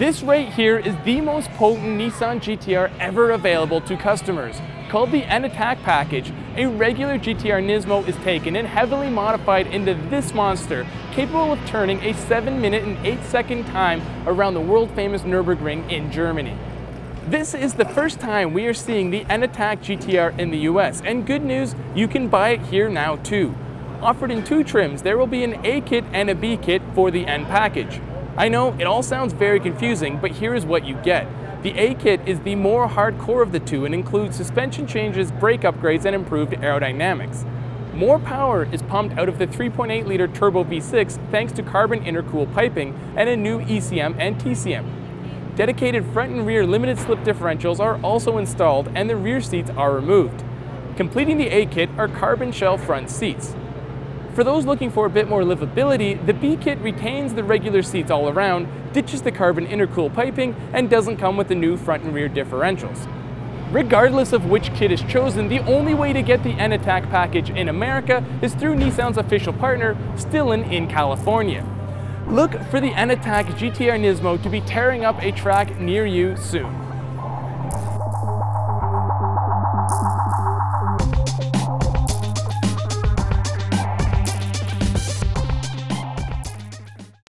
This right here is the most potent Nissan GTR ever available to customers. Called the N-Attack package, a regular GTR Nismo is taken and heavily modified into this monster, capable of turning a 7 minute and 8 second time around the world famous Nürburgring in Germany. This is the first time we are seeing the N-Attack GTR in the US, and good news, you can buy it here now too. Offered in two trims, there will be an A kit and a B kit for the N package. I know it all sounds very confusing, but here is what you get. The A kit is the more hardcore of the two and includes suspension changes, brake upgrades, and improved aerodynamics. More power is pumped out of the 3.8 liter turbo V6 thanks to carbon intercooler piping and a new ECM and TCM. Dedicated front and rear limited slip differentials are also installed and the rear seats are removed. Completing the A kit are carbon shell front seats. For those looking for a bit more livability, the B kit retains the regular seats all around, ditches the carbon intercooler piping, and doesn't come with the new front and rear differentials. Regardless of which kit is chosen, the only way to get the N-Attack package in America is through Nissan's official partner, Stillen in California. Look for the N-Attack GTR Nismo to be tearing up a track near you soon.